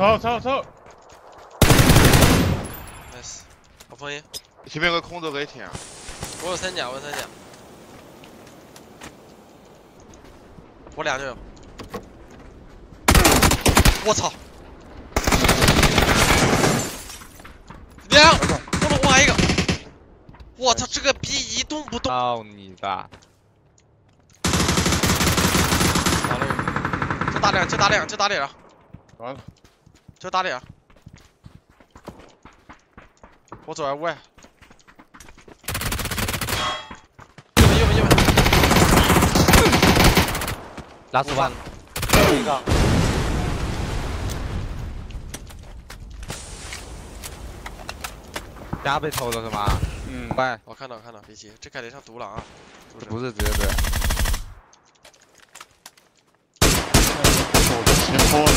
走走走，nice，好封印，前面有个空着可以舔啊。我有三甲，我有三甲，我俩就有。我操！两，我能挖一个。我操，这个逼一动不动。操你的！打了一个，就打脸，就打脸，就打脸啊！完了，就打脸啊！我走二五哎。右边右边右边，拉斯万，一个，家被偷了是吗？嗯，喂，我看到我看到，别急，这感觉像毒狼啊！不是不是直接对，我的斜坡了，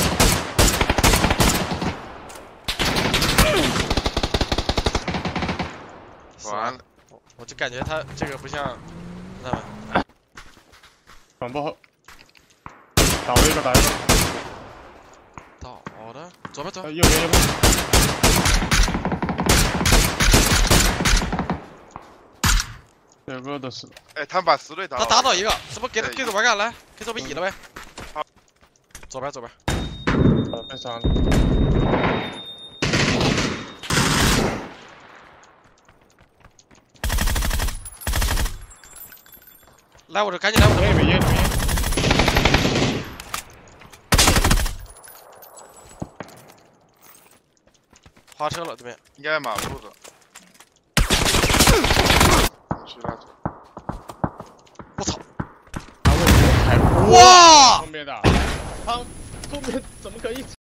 完了，我我就感觉他这个不像？转播。后，打了一个打一个，倒的，左边走呃，右边右边，两个都是，哎，他们把石队打他。打倒一个，怎么给他对。给左边干来？给左边移了呗。好，左边左边，被杀了，来我这赶紧来我这烟没烟没烟，滑车了对面。应该在马路的。去拉走。我操！哇！后面的，他后面怎么可以